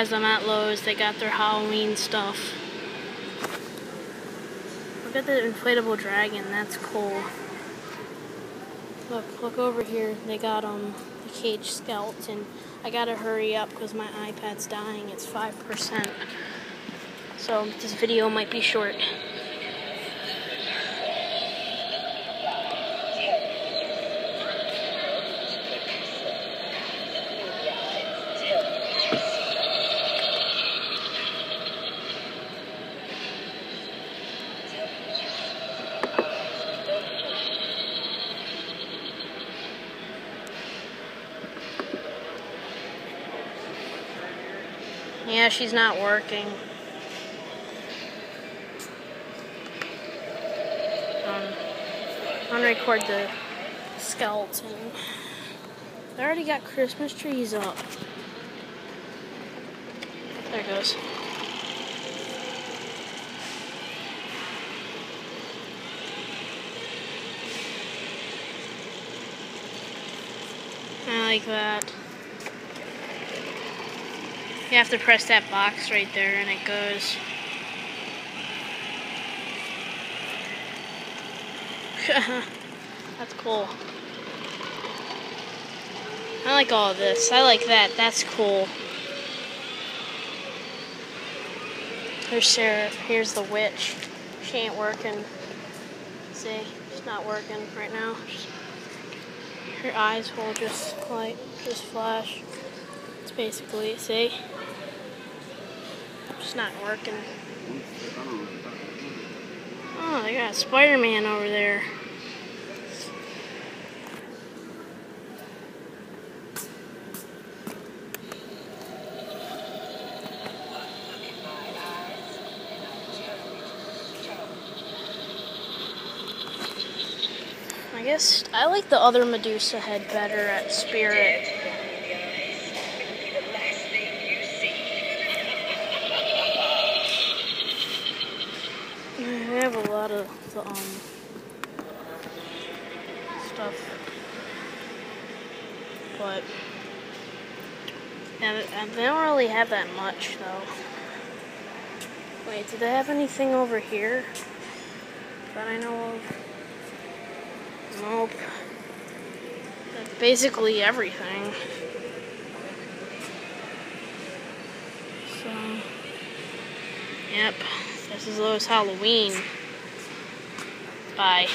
Guys, I'm at Lowe's. They got their Halloween stuff. Look at the inflatable dragon. That's cool. Look, look over here. They got um the cage skeleton. I gotta hurry up because my iPad's dying. It's 5%. So this video might be short. Yeah, she's not working. Um, I'm gonna record the skeleton. They already got Christmas trees up. There goes. I like that. You have to press that box right there and it goes. That's cool. I like all this. I like that. That's cool. Here's Sarah. Here's the witch. She ain't working. See? She's not working right now. Her eyes will just light, just flash. Basically, see? It's not working. Oh, they got Spider-Man over there. I guess I like the other Medusa head better at Spirit. I have a lot of the um stuff, but yeah, they don't really have that much though. Wait, do they have anything over here that I know of? Nope. That's basically everything. So, yep. This is Lowe's Halloween. Bye.